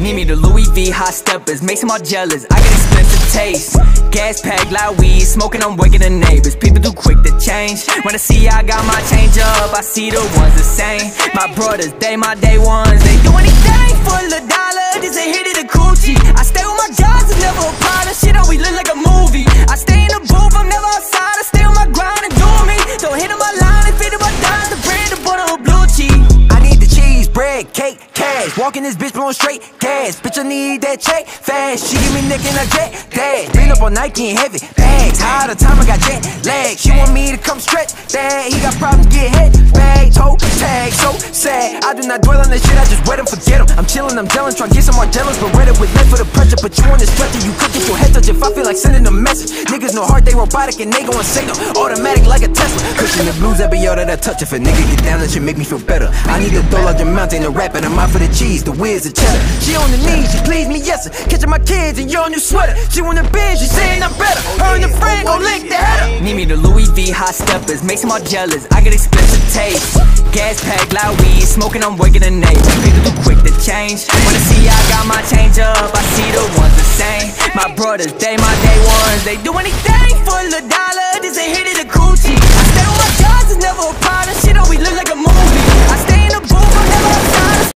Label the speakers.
Speaker 1: Need me the Louis V hot steppers, makes them all jealous. I got expensive taste. Gas pack, loud weed, smoking, I'm waking the neighbors. People too quick to change. When I see I got my change up, I see the ones the same. My brothers, they my day ones. They do anything for the
Speaker 2: Walking this bitch blowing straight gas. Bitch, I need that check fast. She give me neck in a jet dash. Been up on Nike and heavy bags. High the time I got jet lag. She want me to come stretch that. He got problems, get head bag, toe tag. So sad. I do not dwell on this shit. I just wait and forget him. I'm chilling, I'm gelling, trying to get some more jealous, but ready with left for the pressure. But you on this stretcher, you could get your head touch if I feel like sending a message. Niggas no heart, they robotic and they gon' signal. Automatic like a Tesla. Cushion the blues every all that I touch. If a nigga get down, that should make me feel better. I need a dough like the mountain, a rap, and I'm out for the cheese, the whiz, the cheddar. She on the knees, she please me, yes sir. Catching my kids in your new sweater. She want the binge, she saying I'm better. Oh, her and the friend gon' lick the header.
Speaker 1: Need me the Louis V hot steppers, makes them all jealous. I got expensive taste. Gas pack, loud weed, smoking, I'm waking the neighbors. People too quick to change. When I see I got my change up, I see the ones the same. My brothers, they my day ones. They do anything for the dollar. This a hit